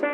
Ну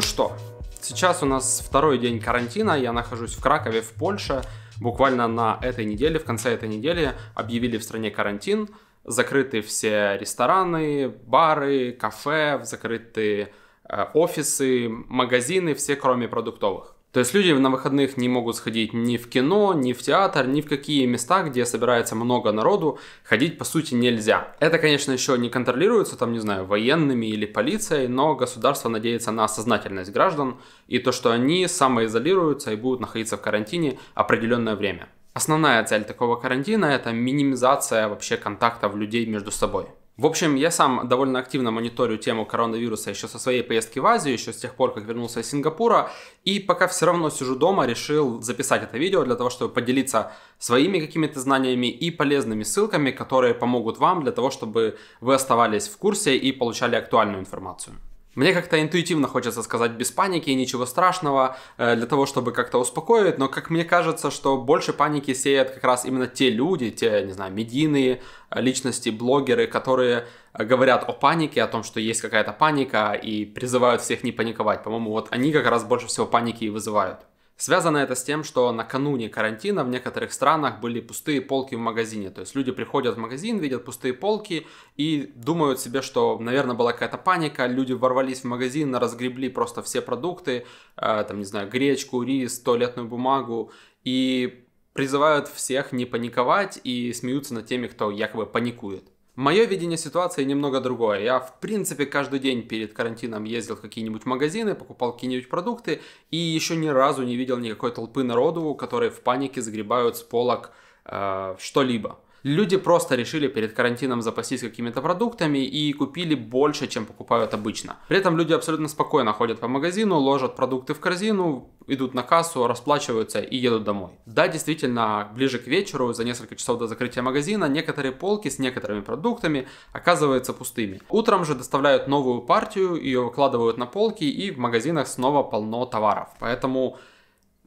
что, сейчас у нас второй день карантина, я нахожусь в Кракове, в Польше. Буквально на этой неделе, в конце этой недели объявили в стране карантин. Закрыты все рестораны, бары, кафе, закрыты э, офисы, магазины, все кроме продуктовых. То есть люди на выходных не могут сходить ни в кино, ни в театр, ни в какие места, где собирается много народу, ходить по сути нельзя. Это, конечно, еще не контролируется, там, не знаю, военными или полицией, но государство надеется на сознательность граждан и то, что они самоизолируются и будут находиться в карантине определенное время. Основная цель такого карантина – это минимизация вообще контактов людей между собой. В общем, я сам довольно активно мониторю тему коронавируса еще со своей поездки в Азию, еще с тех пор, как вернулся из Сингапура, и пока все равно сижу дома, решил записать это видео для того, чтобы поделиться своими какими-то знаниями и полезными ссылками, которые помогут вам для того, чтобы вы оставались в курсе и получали актуальную информацию. Мне как-то интуитивно хочется сказать без паники, ничего страшного, э, для того, чтобы как-то успокоить, но как мне кажется, что больше паники сеют как раз именно те люди, те, не знаю, медийные э, личности, блогеры, которые э, говорят о панике, о том, что есть какая-то паника и призывают всех не паниковать. По-моему, вот они как раз больше всего паники и вызывают. Связано это с тем, что накануне карантина в некоторых странах были пустые полки в магазине. То есть люди приходят в магазин, видят пустые полки и думают себе, что, наверное, была какая-то паника. Люди ворвались в магазин, разгребли просто все продукты, э, там, не знаю, гречку, рис, туалетную бумагу и призывают всех не паниковать и смеются над теми, кто якобы паникует. Мое видение ситуации немного другое. Я, в принципе, каждый день перед карантином ездил в какие-нибудь магазины, покупал какие-нибудь продукты и еще ни разу не видел никакой толпы народу, которые в панике загребают с полок э, что-либо. Люди просто решили перед карантином запастись какими-то продуктами и купили больше, чем покупают обычно. При этом люди абсолютно спокойно ходят по магазину, ложат продукты в корзину, идут на кассу, расплачиваются и едут домой. Да, действительно, ближе к вечеру, за несколько часов до закрытия магазина, некоторые полки с некоторыми продуктами оказываются пустыми. Утром же доставляют новую партию, ее выкладывают на полки и в магазинах снова полно товаров. Поэтому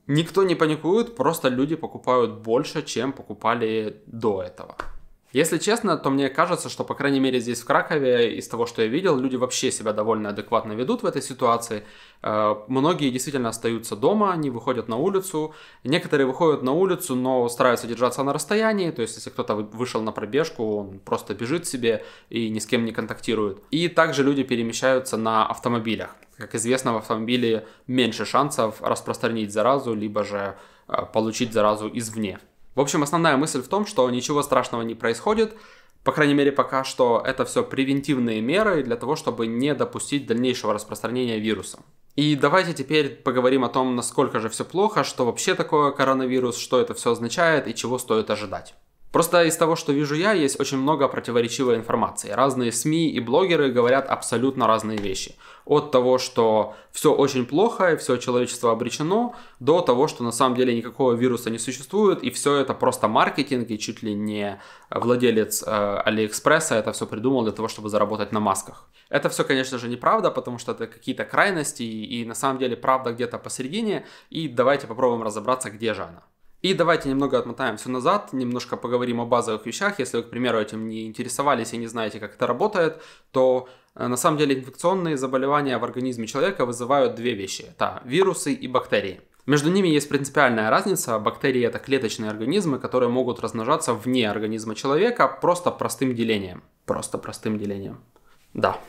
Никто не паникует, просто люди покупают больше, чем покупали до этого. Если честно, то мне кажется, что, по крайней мере, здесь в Кракове, из того, что я видел, люди вообще себя довольно адекватно ведут в этой ситуации. Э, многие действительно остаются дома, они выходят на улицу. Некоторые выходят на улицу, но стараются держаться на расстоянии. То есть, если кто-то вышел на пробежку, он просто бежит себе и ни с кем не контактирует. И также люди перемещаются на автомобилях. Как известно, в автомобиле меньше шансов распространить заразу, либо же э, получить заразу извне. В общем, основная мысль в том, что ничего страшного не происходит, по крайней мере, пока что это все превентивные меры для того, чтобы не допустить дальнейшего распространения вируса. И давайте теперь поговорим о том, насколько же все плохо, что вообще такое коронавирус, что это все означает и чего стоит ожидать. Просто из того, что вижу я, есть очень много противоречивой информации. Разные СМИ и блогеры говорят абсолютно разные вещи. От того, что все очень плохо и все человечество обречено, до того, что на самом деле никакого вируса не существует, и все это просто маркетинг, и чуть ли не владелец э, Алиэкспресса это все придумал для того, чтобы заработать на масках. Это все, конечно же, неправда, потому что это какие-то крайности, и, и на самом деле правда где-то посередине, и давайте попробуем разобраться, где же она. И давайте немного отмотаем все назад, немножко поговорим о базовых вещах. Если вы, к примеру, этим не интересовались и не знаете, как это работает, то э, на самом деле инфекционные заболевания в организме человека вызывают две вещи. Это вирусы и бактерии. Между ними есть принципиальная разница. Бактерии это клеточные организмы, которые могут размножаться вне организма человека просто простым делением. Просто простым делением. Да,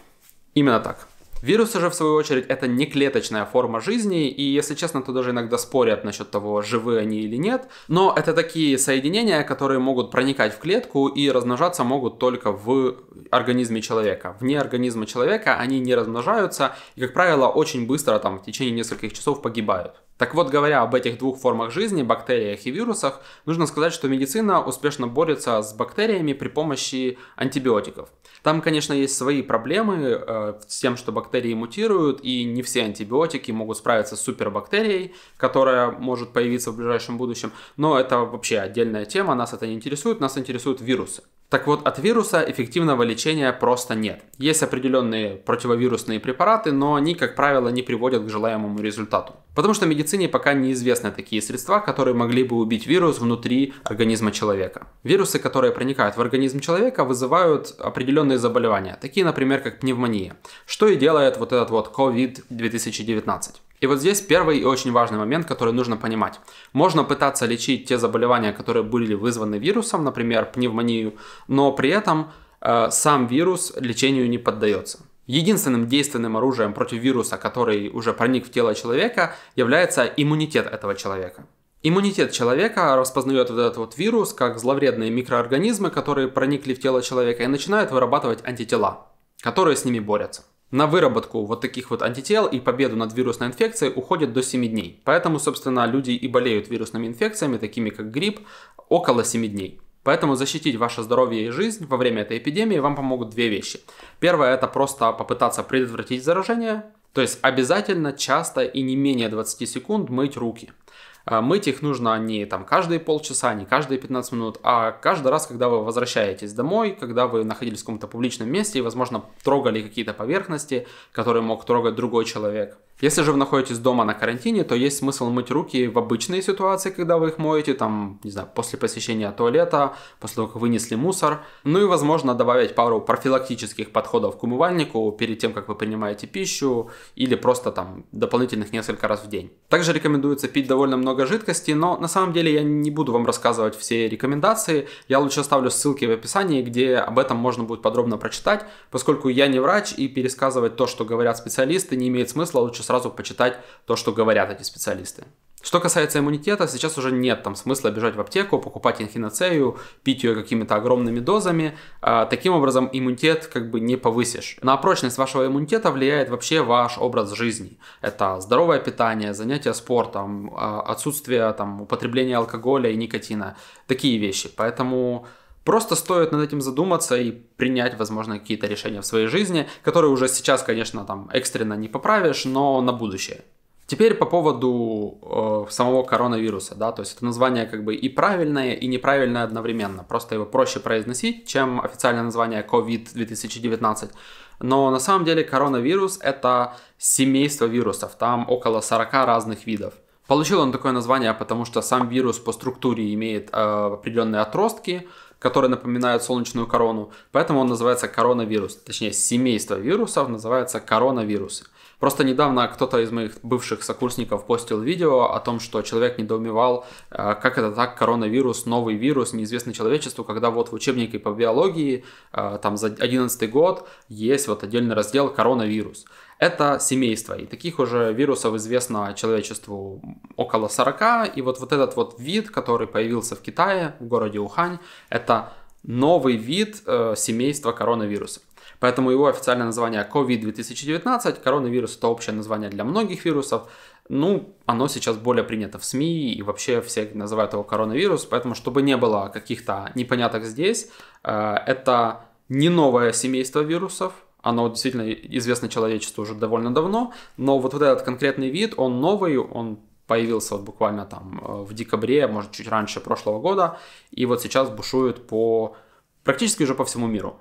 именно так. Вирусы же, в свою очередь, это не клеточная форма жизни, и, если честно, то даже иногда спорят насчет того, живы они или нет. Но это такие соединения, которые могут проникать в клетку и размножаться могут только в организме человека. Вне организма человека они не размножаются и, как правило, очень быстро, там, в течение нескольких часов погибают. Так вот, говоря об этих двух формах жизни, бактериях и вирусах, нужно сказать, что медицина успешно борется с бактериями при помощи антибиотиков. Там, конечно, есть свои проблемы э, с тем, что бактерии мутируют, и не все антибиотики могут справиться с супербактерией, которая может появиться в ближайшем будущем, но это вообще отдельная тема, нас это не интересует, нас интересуют вирусы. Так вот, от вируса эффективного лечения просто нет. Есть определенные противовирусные препараты, но они, как правило, не приводят к желаемому результату. Потому что медицине пока неизвестны такие средства, которые могли бы убить вирус внутри организма человека. Вирусы, которые проникают в организм человека, вызывают определенные заболевания, такие, например, как пневмония, что и делает вот этот вот COVID-2019. И вот здесь первый и очень важный момент, который нужно понимать. Можно пытаться лечить те заболевания, которые были вызваны вирусом, например, пневмонию, но при этом э, сам вирус лечению не поддается. Единственным действенным оружием против вируса, который уже проник в тело человека, является иммунитет этого человека. Иммунитет человека распознает вот этот вот вирус как зловредные микроорганизмы, которые проникли в тело человека и начинает вырабатывать антитела, которые с ними борются. На выработку вот таких вот антител и победу над вирусной инфекцией уходит до 7 дней. Поэтому, собственно, люди и болеют вирусными инфекциями, такими как грипп, около 7 дней. Поэтому защитить ваше здоровье и жизнь во время этой эпидемии вам помогут две вещи. Первое это просто попытаться предотвратить заражение, то есть обязательно часто и не менее 20 секунд мыть руки. А, мыть их нужно не там каждые полчаса, не каждые 15 минут, а каждый раз, когда вы возвращаетесь домой, когда вы находились в каком-то публичном месте и, возможно, трогали какие-то поверхности, которые мог трогать другой человек. Если же вы находитесь дома на карантине, то есть смысл мыть руки в обычные ситуации, когда вы их моете, там, не знаю, после посещения туалета, после того, как вынесли мусор. Ну и, возможно, добавить пару профилактических подходов к умывальнику перед тем, как вы принимаете пищу, или просто там дополнительных несколько раз в день. Также рекомендуется пить довольно много жидкости, но на самом деле я не буду вам рассказывать все рекомендации. Я лучше оставлю ссылки в описании, где об этом можно будет подробно прочитать, поскольку я не врач и пересказывать то, что говорят специалисты, не имеет смысла, лучше сразу почитать то, что говорят эти специалисты. Что касается иммунитета, сейчас уже нет там смысла бежать в аптеку, покупать инфиноцею, пить ее какими-то огромными дозами. А, таким образом, иммунитет как бы не повысишь. На прочность вашего иммунитета влияет вообще ваш образ жизни. Это здоровое питание, занятия спортом, а, отсутствие там, употребления алкоголя и никотина. Такие вещи. Поэтому Просто стоит над этим задуматься и принять, возможно, какие-то решения в своей жизни, которые уже сейчас, конечно, там экстренно не поправишь, но на будущее. Теперь по поводу э, самого коронавируса, да, то есть это название как бы и правильное, и неправильное одновременно. Просто его проще произносить, чем официальное название COVID-2019. Но на самом деле коронавирус это семейство вирусов, там около 40 разных видов. Получил он такое название, потому что сам вирус по структуре имеет э, определенные отростки, которые напоминают солнечную корону. Поэтому он называется коронавирус. Точнее, семейство вирусов называется коронавирусы. Просто недавно кто-то из моих бывших сокурсников постил видео о том, что человек недоумевал, э, как это так, коронавирус, новый вирус, неизвестный человечеству, когда вот в учебнике по биологии, э, там за 11 год, есть вот отдельный раздел коронавирус. Это семейство, и таких уже вирусов известно человечеству около 40, и вот, вот этот вот вид, который появился в Китае, в городе Ухань, это новый вид э, семейства коронавирусов. Поэтому его официальное название COVID-2019, коронавирус это общее название для многих вирусов, ну, оно сейчас более принято в СМИ и вообще все называют его коронавирус, поэтому чтобы не было каких-то непоняток здесь, э, это не новое семейство вирусов, оно действительно известно человечеству уже довольно давно, но вот, вот этот конкретный вид, он новый, он появился вот буквально там э, в декабре, может чуть раньше прошлого года, и вот сейчас бушует по практически уже по всему миру.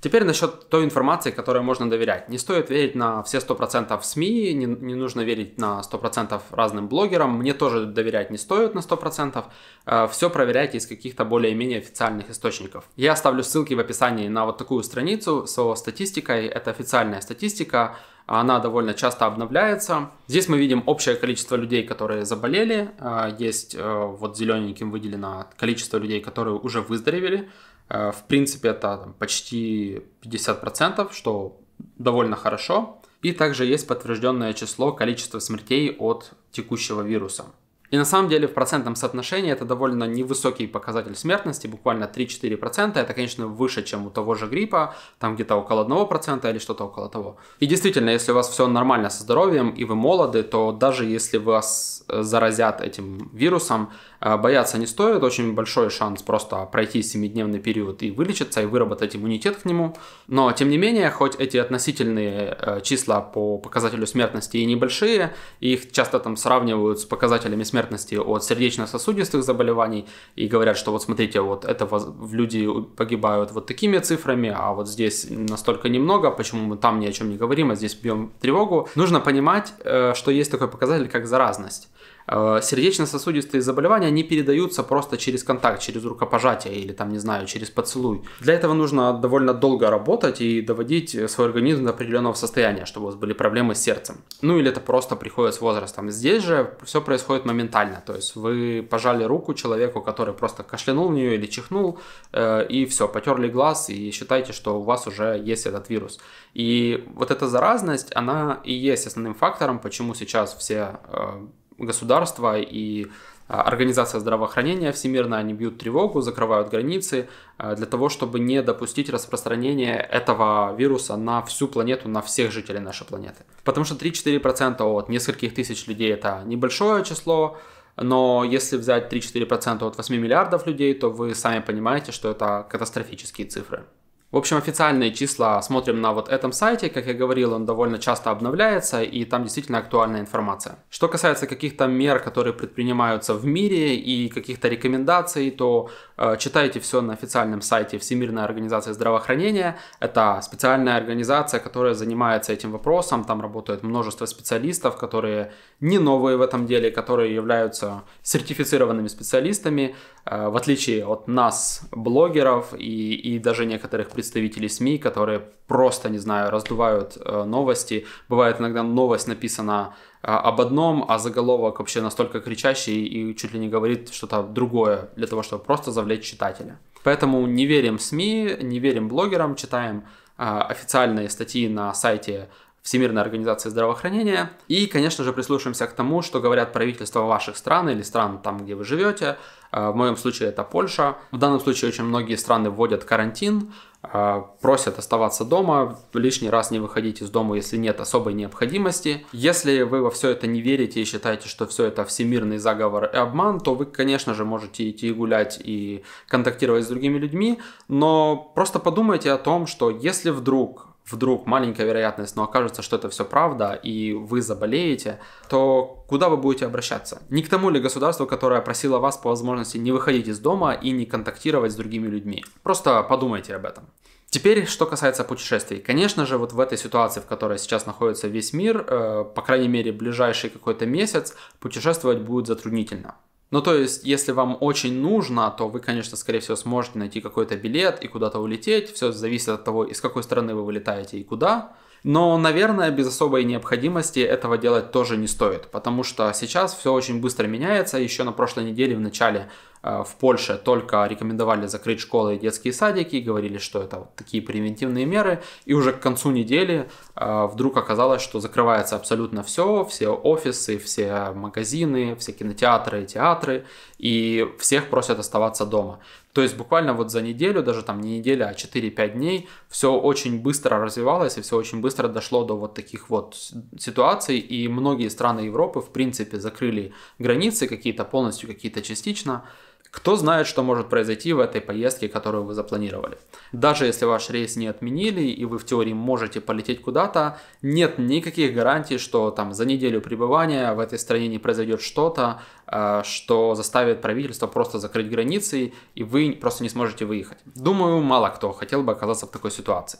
Теперь насчет той информации, которой можно доверять. Не стоит верить на все 100% СМИ, не, не нужно верить на 100% разным блогерам. Мне тоже доверять не стоит на 100%. Э, все проверяйте из каких-то более-менее официальных источников. Я оставлю ссылки в описании на вот такую страницу со статистикой. Это официальная статистика, она довольно часто обновляется. Здесь мы видим общее количество людей, которые заболели. Э, есть э, вот зелененьким выделено количество людей, которые уже выздоровели. Э, в принципе, это там, почти 50%, что довольно хорошо. И также есть подтвержденное число количества смертей от текущего вируса. И на самом деле в процентном соотношении это довольно невысокий показатель смертности, буквально 3-4%. Это, конечно, выше, чем у того же гриппа, там где-то около 1% или что-то около того. И действительно, если у вас все нормально со здоровьем и вы молоды, то даже если вас э, заразят этим вирусом, э, бояться не стоит. Очень большой шанс просто пройти 7-дневный период и вылечиться, и выработать иммунитет к нему. Но, тем не менее, хоть эти относительные э, числа по показателю смертности и небольшие, их часто там сравнивают с показателями смертности смертности от сердечно-сосудистых заболеваний и говорят, что вот смотрите, вот это люди погибают вот такими цифрами, а вот здесь настолько немного, почему мы там ни о чем не говорим, а здесь бьем тревогу. Нужно понимать, э, что есть такой показатель, как заразность. Э, сердечно-сосудистые заболевания, они передаются просто через контакт, через рукопожатие или там, не знаю, через поцелуй. Для этого нужно довольно долго работать и доводить свой организм до определенного состояния, чтобы у вас были проблемы с сердцем. Ну или это просто приходит с возрастом. Здесь же все происходит моментально, то есть вы пожали руку человеку, который просто кашлянул в нее или чихнул, э, и все, потерли глаз и считайте, что у вас уже есть этот вирус. И вот эта заразность, она и есть основным фактором, почему сейчас все э, государства и а, Организация здравоохранения всемирная, они бьют тревогу, закрывают границы а, для того, чтобы не допустить распространения этого вируса на всю планету, на всех жителей нашей планеты. Потому что 3-4% от нескольких тысяч людей это небольшое число, но если взять 3-4% от 8 миллиардов людей, то вы сами понимаете, что это катастрофические цифры. В общем, официальные числа смотрим на вот этом сайте. Как я говорил, он довольно часто обновляется, и там действительно актуальная информация. Что касается каких-то мер, которые предпринимаются в мире и каких-то рекомендаций, то э, читайте все на официальном сайте Всемирной организации здравоохранения. Это специальная организация, которая занимается этим вопросом. Там работает множество специалистов, которые не новые в этом деле, которые являются сертифицированными специалистами, э, в отличие от нас, блогеров и, и даже некоторых представителей СМИ, которые просто, не знаю, раздувают э, новости. Бывает иногда новость написана э, об одном, а заголовок вообще настолько кричащий и чуть ли не говорит что-то другое для того, чтобы просто завлечь читателя. Поэтому не верим СМИ, не верим блогерам, читаем э, официальные статьи на сайте Всемирной организации здравоохранения. И, конечно же, прислушаемся к тому, что говорят правительства ваших стран или стран там, где вы живете. В моем случае это Польша. В данном случае очень многие страны вводят карантин, а, просят оставаться дома, лишний раз не выходить из дома, если нет особой необходимости. Если вы во все это не верите и считаете, что все это всемирный заговор и обман, то вы, конечно же, можете идти гулять и контактировать с другими людьми, но просто подумайте о том, что если вдруг вдруг маленькая вероятность, но окажется, что это все правда, и вы заболеете, то куда вы будете обращаться? Не к тому ли государству, которое просило вас по возможности не выходить из дома и не контактировать с другими людьми? Просто подумайте об этом. Теперь, что касается путешествий. Конечно же, вот в этой ситуации, в которой сейчас находится весь мир, э, по крайней мере, ближайший какой-то месяц, путешествовать будет затруднительно. Ну, то есть, если вам очень нужно, то вы, конечно, скорее всего, сможете найти какой-то билет и куда-то улететь. Все зависит от того, из какой страны вы вылетаете и куда. Но, наверное, без особой необходимости этого делать тоже не стоит, потому что сейчас все очень быстро меняется. Еще на прошлой неделе в начале Э, в Польше только рекомендовали закрыть школы и детские садики, говорили, что это вот такие превентивные меры, и уже к концу недели э, вдруг оказалось, что закрывается абсолютно все, все офисы, все магазины, все кинотеатры театры, и всех просят оставаться дома. То есть буквально вот за неделю, даже там не неделя, а 4-5 дней, все очень быстро развивалось и все очень быстро дошло до вот таких вот ситуаций, и многие страны Европы в принципе закрыли границы какие-то полностью, какие-то частично, кто знает, что может произойти в этой поездке, которую вы запланировали. Даже если ваш рейс не отменили и вы в теории можете полететь куда-то, нет никаких гарантий, что там за неделю пребывания в этой стране не произойдет что-то, э, что заставит правительство просто закрыть границы и вы просто не сможете выехать. Думаю, мало кто хотел бы оказаться в такой ситуации.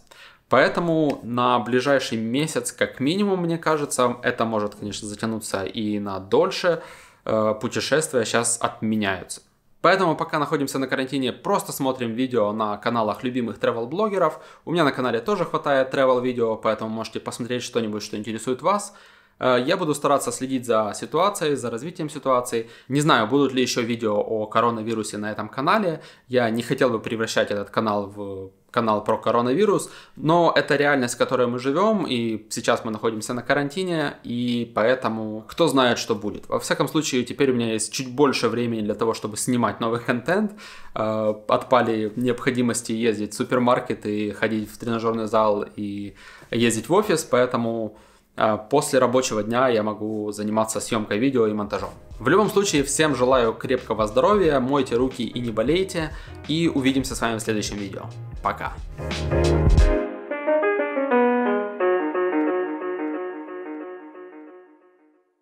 Поэтому на ближайший месяц, как минимум, мне кажется, это может, конечно, затянуться и на дольше, э, путешествия сейчас отменяются. Поэтому пока находимся на карантине, просто смотрим видео на каналах любимых travel-блогеров. У меня на канале тоже хватает travel-видео, поэтому можете посмотреть что-нибудь, что интересует вас. Э, я буду стараться следить за ситуацией, за развитием ситуации. Не знаю, будут ли еще видео о коронавирусе на этом канале. Я не хотел бы превращать этот канал в канал про коронавирус, но это реальность, в которой мы живем, и сейчас мы находимся на карантине, и поэтому кто знает, что будет. Во всяком случае, теперь у меня есть чуть больше времени для того, чтобы снимать новый контент. Э, отпали необходимости ездить в супермаркет и ходить в тренажерный зал и ездить в офис, поэтому э, после рабочего дня я могу заниматься съемкой видео и монтажом. В любом случае, всем желаю крепкого здоровья, мойте руки и не болейте, и увидимся с вами в следующем видео. Пока!